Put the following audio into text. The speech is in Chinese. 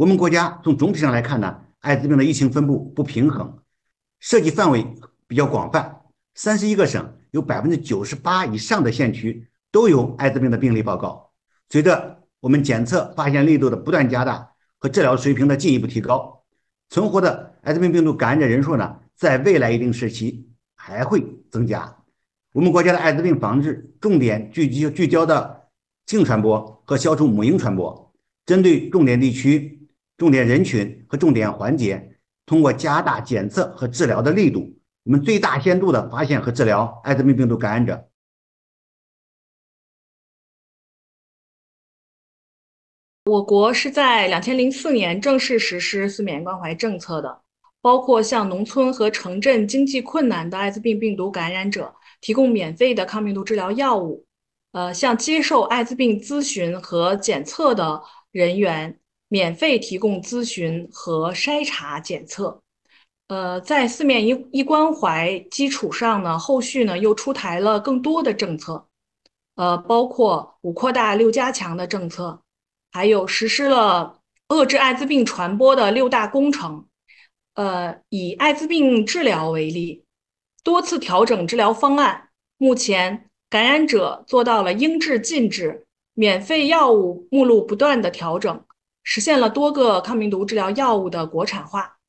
我们国家从总体上来看呢，艾滋病的疫情分布不平衡，涉及范围比较广泛，三十一个省有百分之九十八以上的县区都有艾滋病的病例报告。随着我们检测发现力度的不断加大和治疗水平的进一步提高，存活的艾滋病病毒感染者人数呢，在未来一定时期还会增加。我们国家的艾滋病防治重点聚集聚焦的性传播和消除母婴传播，针对重点地区、重点人群和重点环节，通过加大检测和治疗的力度，我们最大限度的发现和治疗艾滋病病毒感染者。我国是在两千零四年正式实施四免关怀政策的，包括向农村和城镇经济困难的艾滋病病毒感染者。提供免费的抗病毒治疗药物，呃，向接受艾滋病咨询和检测的人员免费提供咨询和筛查检测，呃，在四面一一关怀基础上呢，后续呢又出台了更多的政策，呃，包括五扩大六加强的政策，还有实施了遏制艾滋病传播的六大工程，呃，以艾滋病治疗为例。多次调整治疗方案，目前感染者做到了应治尽治，免费药物目录不断的调整，实现了多个抗病毒治疗药物的国产化。